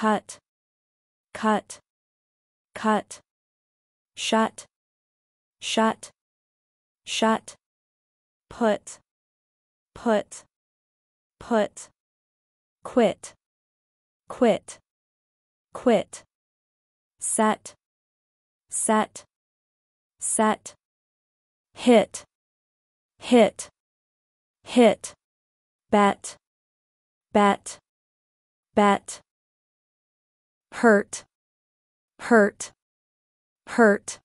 cut, cut, cut, shut, shut, shut, put, put, put, quit, quit, quit, set, set, set, hit, hit, hit, bet, bet, bet, hurt, hurt, hurt,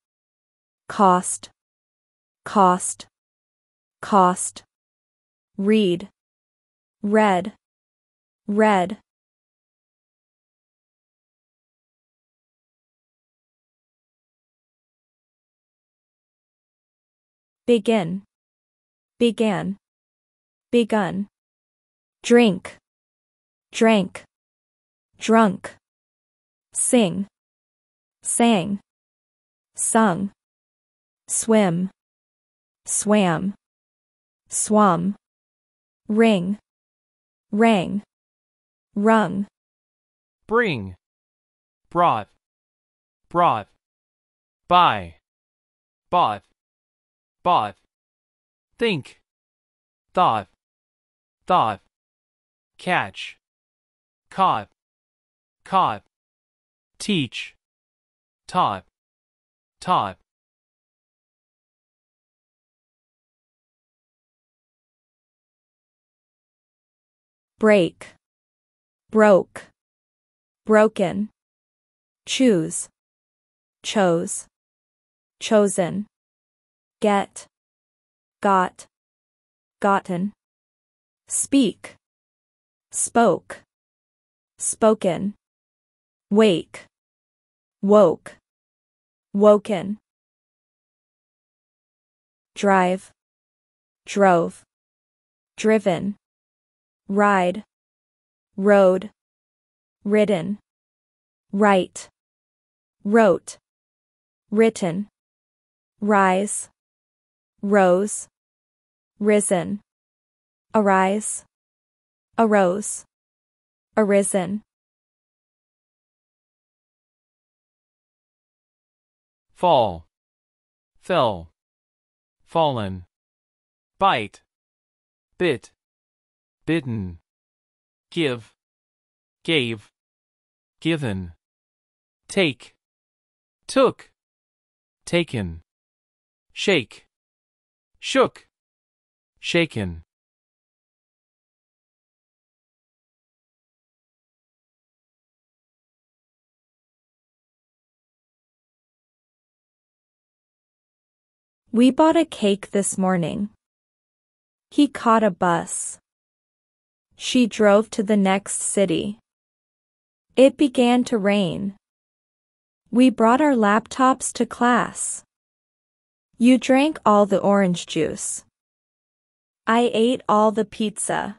cost, cost, cost, read, read, read. Begin, began, begun, drink, drank, drunk, sing, sang, sung, swim, swam, swum, ring, rang, rung, bring, brought, brought, buy, bought, bought, think, thought, thought, catch, caught, caught, teach, taught, taught. break, broke, broken, choose, chose, chosen, get, got, gotten, speak, spoke, spoken, wake, woke, woken, drive, drove, driven, ride, rode, ridden, write, wrote, written, rise, rose, risen, arise, arose, arisen. Fall, fell, fallen, bite, bit, bitten, give, gave, given, take, took, taken, shake, shook, shaken. We bought a cake this morning. He caught a bus. She drove to the next city. It began to rain. We brought our laptops to class. You drank all the orange juice. I ate all the pizza.